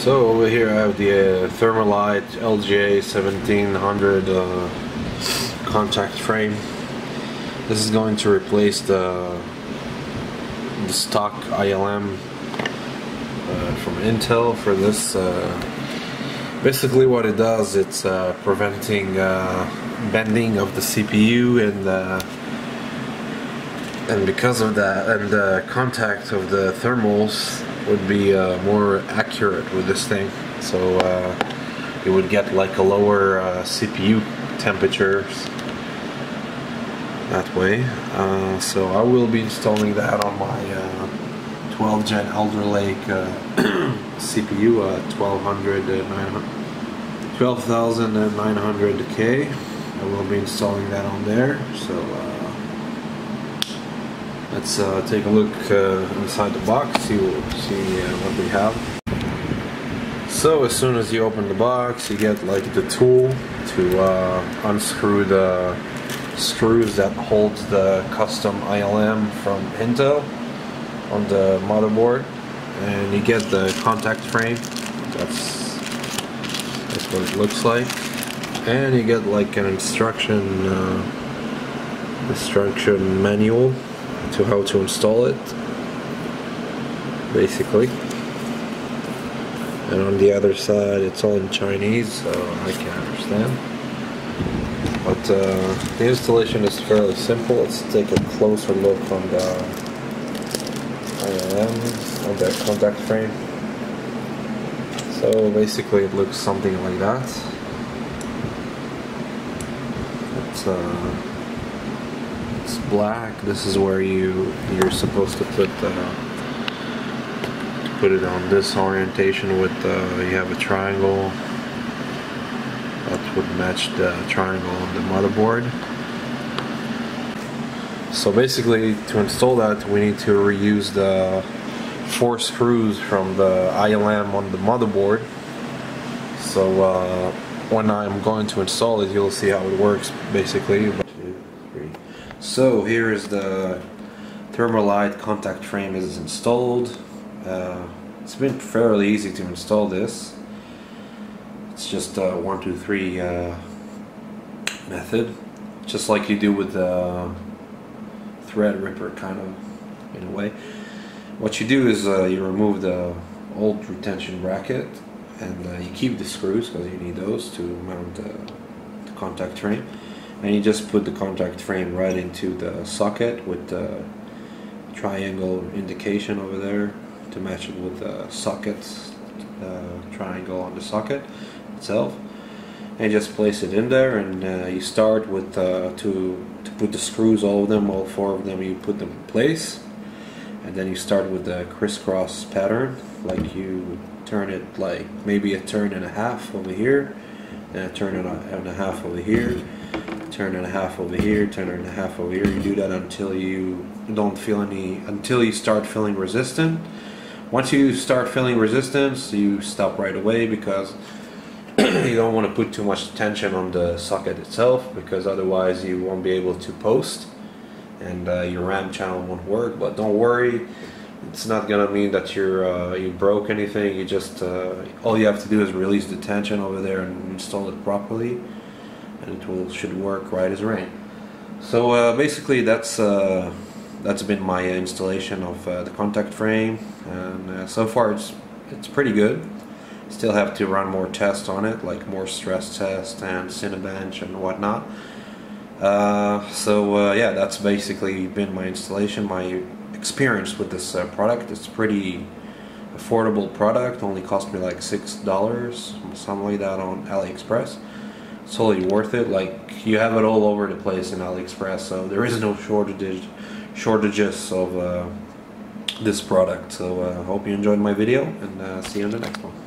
So over here I have the uh, Thermalright LGA 1700 uh, contact frame. This is going to replace the, the stock ILM uh, from Intel for this. Uh, basically what it does, it's uh, preventing uh, bending of the CPU and and because of that and the contact of the thermals would be uh, more accurate with this thing. So uh, you would get like a lower uh, CPU temperatures that way. Uh, so I will be installing that on my uh, 12 gen Alder Lake CPU 1200 12900K I will be installing that on there. So uh, Let's uh, take a look uh, inside the box, see, what, see uh, what we have. So as soon as you open the box, you get like the tool to uh, unscrew the screws that hold the custom ILM from Intel on the motherboard, and you get the contact frame. That's that's what it looks like, and you get like an instruction uh, instruction manual to how to install it basically. And on the other side it's all in Chinese so I can understand. But uh, the installation is fairly simple. Let's take a closer look on the ILM on the contact frame. So basically it looks something like that. It's uh, it's black. This is where you you're supposed to put the put it on this orientation with uh, you have a triangle that would match the triangle on the motherboard. So basically to install that we need to reuse the four screws from the ILM on the motherboard. So uh, when I'm going to install it you'll see how it works basically. So here is the Thermalright contact frame is installed. Uh, it's been fairly easy to install this. It's just a one, two, three uh, method, just like you do with the Threadripper kind of in a way. What you do is uh, you remove the old retention bracket and uh, you keep the screws because you need those to mount the contact frame and you just put the contact frame right into the socket with the triangle indication over there to match it with the socket uh, triangle on the socket itself. And just place it in there and uh, you start with uh, to to put the screws all of them all four of them you put them in place. And then you start with the crisscross pattern like you turn it like maybe a turn and a half over here and a turn and a, and a half over here turn and a half over here, turn and a half over here. You do that until you don't feel any, until you start feeling resistant. Once you start feeling resistance, you stop right away because you don't want to put too much tension on the socket itself because otherwise you won't be able to post and uh, your RAM channel won't work. But don't worry, it's not gonna mean that you're uh, you broke anything. You just uh, all you have to do is release the tension over there and install it properly and it will should work right as rain. So uh, basically that's uh, that's been my installation of uh, the contact frame and uh, so far it's it's pretty good. Still have to run more tests on it like more stress tests and Cinebench and whatnot. Uh, so uh, yeah that's basically been my installation, my experience with this product. It's pretty affordable product, only cost me like six dollars, something like that on AliExpress totally worth it. Like you have it all over the place in AliExpress, so there is no shortage shortages of uh, this product. So I uh, hope you enjoyed my video, and uh, see you in the next one.